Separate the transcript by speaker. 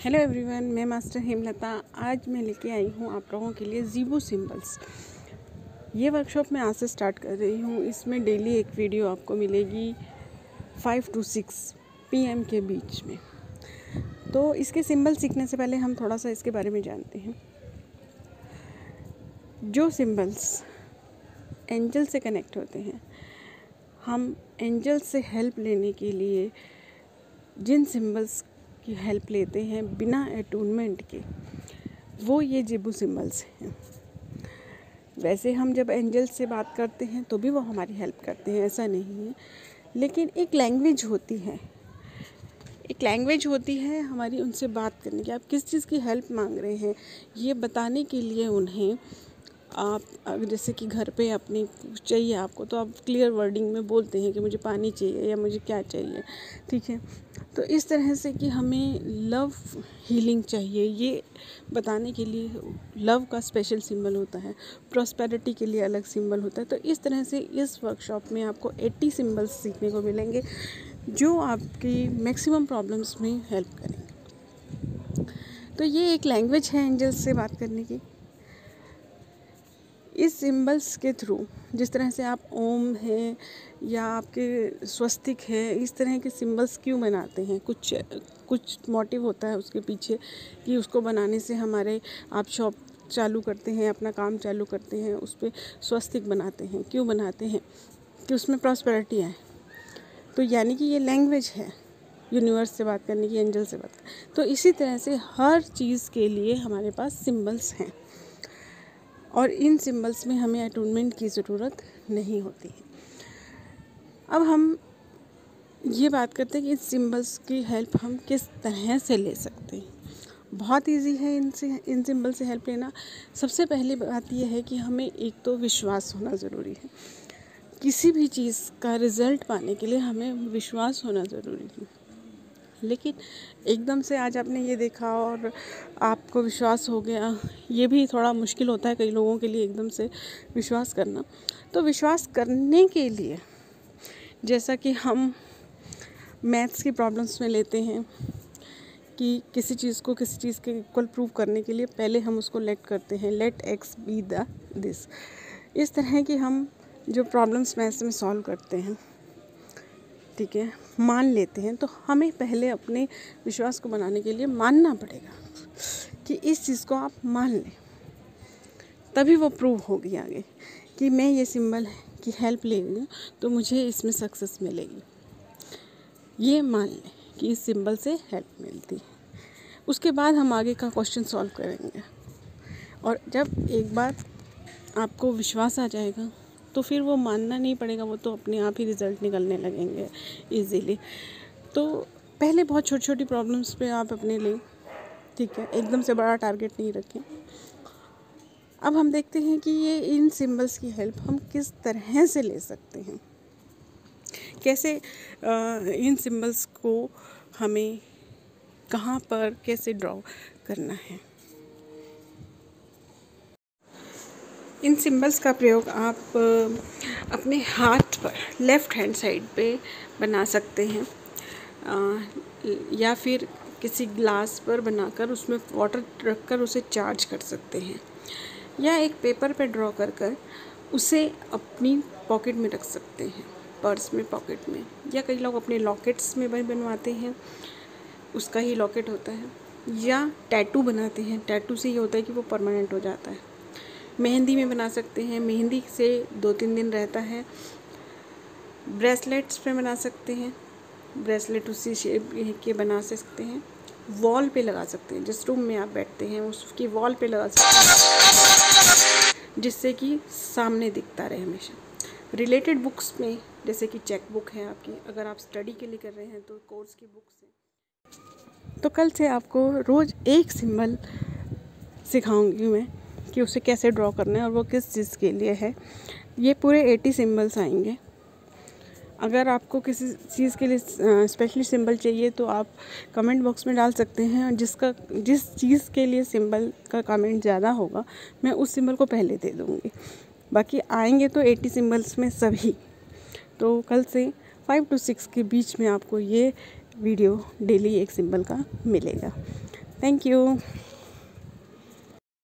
Speaker 1: Hello everyone मैं master Hemlata. आज मैं लेके आई हूँ आप लोगों के लिए जीबो सिंबल्स ये वर्कशॉप मैं आज से स्टार्ट कर रही हूँ। इसमें डेली एक वीडियो आपको मिलेगी फाइव टू सिक्स पीएम के बीच में। तो इसके सिंबल सीखने से पहले हम थोड़ा सा इसके बारे में जानते हैं। जो सिंबल्स एंजल से कनेक्ट होते हैं, हम एंजल से हेल्प लेने के लिए जिन सिंबल्स की हेल्प लेते हैं बिना अटूनमेंट के। वो ये जेबू सिंबल्स हैं। वैसे हम जब एंजल्स से बात करते हैं तो भी वो हमारी हेल्प करते हैं, ऐसा नहीं है। लेकिन एक लैंग्वेज होती है। एक लैंग्वेज होती है हमारी उनसे बात करने की। आप किस चीज़ की हेल्प मांग रहे हैं, ये बताने के लिए उन्हें आप जैसे कि घर पे अपनी चाहिए आपको तो आप क्लियर वर्डिंग में बोलते हैं कि मुझे पानी चाहिए या मुझे क्या चाहिए, ठीक है? तो इस तरह से कि हमें लव हीलिंग चाहिए, ये बताने के लिए लव का स्पेशल सिंबल होता है प्रॉस्पेरिटी के लिए अलग सिंबल होता है। तो इस तरह से इस वर्कशॉप में आपको 80 सिंबल्स सीखने को मिलेंगे, जो आपकी मैक्सिमम प्रॉब्लम्स में हेल्प करेंगे। तो ये एक लैंग्वेज है एंजल्स से बात करने की। इस सिंबल्स के थ्रू, जिस तरह से आप ओम हैं या आपके स्वस्तिक है, इस तरह के सिंबल्स क्यों बनाते हैं? कुछ कुछ मोटिव होता है उसके पीछे कि उसको बनाने से हमारे आप शॉप चालू करते हैं, अपना काम चालू करते हैं, उस पर स्वस्तिक बनाते हैं। क्यों बनाते हैं? कि उसमें प्रॉस्पेरिटी आए तो यानी कि ये लैंग्वेज है। यूनिवर्स से बात करने की एंजल से बात तो इसी तरह से हर चीज़ के लिए हमारे पास सिंबल्स हैं। और इन सिंबल्स में हमें अटूनमेंट की ज़रूरत नहीं होती है। अब हम ये बात करते हैं कि इन सिंबल्स की हेल्प हम किस तरह से ले सकते हैं। बहुत इजी है इनसे इन सिंबल से हेल्प लेना। सबसे पहली बात यह है कि हमें एक तो विश्वास होना ज़रूरी है। किसी भी चीज़ का रिज़ल्ट पाने के लिए हमें विश्वास होना ज़रूरी है। लेकिन एकदम से आज आपने ये देखा और आपको विश्वास हो गया, ये भी थोड़ा मुश्किल होता है कई लोगों के लिए एकदम से विश्वास करना। तो विश्वास करने के लिए, जैसा कि हम मैथ्स की प्रॉब्लम्स में लेते हैं कि किसी चीज़ को किसी चीज़ के इक्वल प्रूव करने के लिए पहले हम उसको लेट करते हैं। Let X be the this इस तरह की हम जो प्रॉब्लम्स मैथ्स में सॉल्व करते हैं। ठीक है मान लेते हैं तो हमें पहले अपने विश्वास को बनाने के लिए मानना पड़ेगा कि इस चीज़ को आप मान लें। तभी वो प्रूव होगी आगे कि मैं ये सिंबल की हेल्प ले रही हूँ तो मुझे इसमें सक्सेस मिलेगी। ये मान लें कि इस सिंबल से हेल्प मिलती है। उसके बाद हम आगे का क्वेश्चन सॉल्व करेंगे। और जब एक बार आपको विश्वास आ जाएगा तो फिर वो मानना नहीं पड़ेगा, वो तो अपने आप ही रिज़ल्ट निकलने लगेंगे ईजीली तो पहले बहुत छोटी छोटी प्रॉब्लम्स पे आप अपने लें ठीक है, एकदम से बड़ा टारगेट नहीं रखें। अब हम देखते हैं कि ये इन सिंबल्स की हेल्प हम किस तरह से ले सकते हैं। कैसे इन सिंबल्स को हमें कहाँ पर कैसे ड्रॉ करना है। इन सिंबल्स का प्रयोग आप अपने हाथ पर, लेफ़्ट हैंड साइड पे बना सकते हैं। या फिर किसी ग्लास पर बनाकर उसमें वाटर रखकर उसे चार्ज कर सकते हैं। या एक पेपर पे ड्रॉ कर कर उसे अपनी पॉकेट में रख सकते हैं, पर्स में, पॉकेट में। या कई लोग अपने लॉकेट्स में भी बनवाते हैं, उसका ही लॉकेट होता है। या टैटू बनाते हैं, टैटू से ये होता है कि वो परमानेंट हो जाता है। मेहंदी में बना सकते हैं। मेहंदी से दो तीन दिन रहता है। ब्रेसलेट्स पे बना सकते हैं। ब्रेसलेट उसी शेप के बना सकते हैं। वॉल पे लगा सकते हैं। जिस रूम में आप बैठते हैं, उसकी वॉल पे लगा सकते हैं। जिससे कि सामने दिखता रहे हमेशा। रिलेटेड बुक्स में, जैसे कि चेक बुक है आपकी, अगर आप स्टडी के लिए कर रहे हैं तो कोर्स की बुक्स हैं। तो कल से आपको रोज़ एक सिंबल सिखाऊँगी मैं। कि उसे कैसे ड्रॉ करना है और वो किस चीज़ के लिए है। ये पूरे एटी सिम्बल्स आएँगे। अगर आपको किसी चीज़ के लिए स्पेशली सिंबल चाहिए तो आप कमेंट बॉक्स में डाल सकते हैं जिसका, जिस चीज़ के लिए सिंबल का कमेंट ज़्यादा होगा, मैं उस सिंबल को पहले दे दूँगी। बाकी आएँगे तो एटी सिंबल्स में सभी। तो कल से फाइव टू सिक्स के बीच में आपको ये वीडियो डेली एक सिंबल का मिलेगा। Thank you